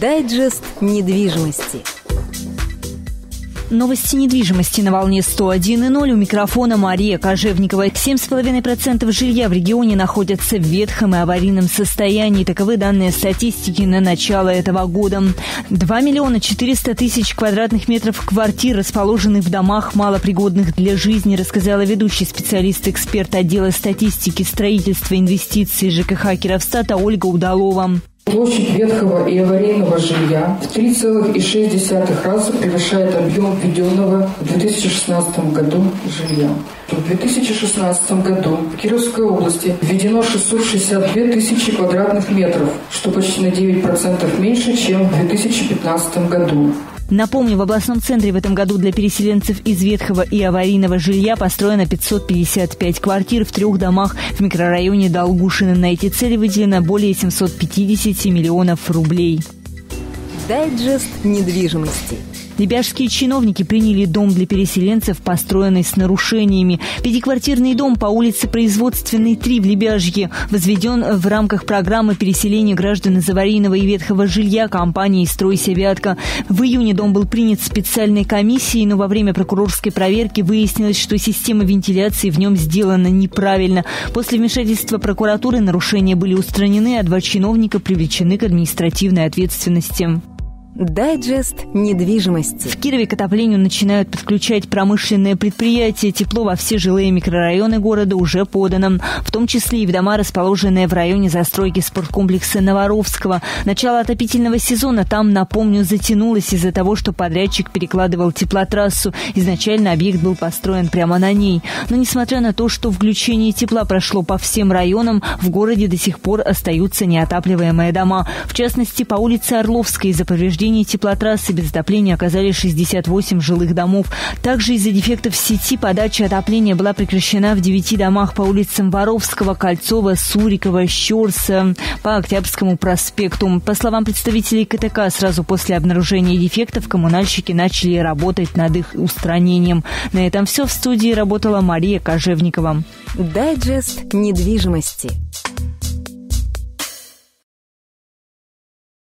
Дайджест недвижимости. Новости недвижимости на волне 101.0 у микрофона Мария Кожевникова. 7,5% жилья в регионе находятся в ветхом и аварийном состоянии. Таковы данные статистики на начало этого года. 2 миллиона 400 тысяч квадратных метров квартир расположены в домах, малопригодных для жизни, рассказала ведущий специалист-эксперт отдела статистики, строительства, инвестиций ЖКХ Кировстата Ольга Удалова. Площадь ветхого и аварийного жилья в 3,6 раза превышает объем введенного в 2016 году жилья. В 2016 году в Кировской области введено 662 тысячи квадратных метров, что почти на 9% меньше, чем в 2015 году. Напомню, в областном центре в этом году для переселенцев из ветхого и аварийного жилья построено 555 квартир в трех домах в микрорайоне Долгушина. На эти цели выделено более 750 миллионов рублей. Дайджест недвижимости. Лебяжские чиновники приняли дом для переселенцев, построенный с нарушениями. Пятиквартирный дом по улице Производственной 3 в Лебяжье возведен в рамках программы переселения граждан из аварийного и ветхого жилья компании «Стройся Вятка». В июне дом был принят специальной комиссией, но во время прокурорской проверки выяснилось, что система вентиляции в нем сделана неправильно. После вмешательства прокуратуры нарушения были устранены, а два чиновника привлечены к административной ответственности. Дайджест недвижимости. В Кирове к отоплению начинают подключать промышленные предприятия. Тепло во все жилые микрорайоны города уже подано, в том числе и в дома, расположенные в районе застройки спорткомплекса Новоровского. Начало отопительного сезона там, напомню, затянулось из-за того, что подрядчик перекладывал теплотрассу. Изначально объект был построен прямо на ней. Но несмотря на то, что включение тепла прошло по всем районам, в городе до сих пор остаются неотапливаемые дома. В частности, по улице Орловской из-за повреждений повреждений теплотрассы без отопления оказались 68 жилых домов. Также из-за дефектов сети подача отопления была прекращена в 9 домах по улицам Воровского, Кольцова, Сурикова, Щерса, по Октябрьскому проспекту. По словам представителей КТК, сразу после обнаружения дефектов коммунальщики начали работать над их устранением. На этом все. В студии работала Мария Кожевникова. Дайджест недвижимости.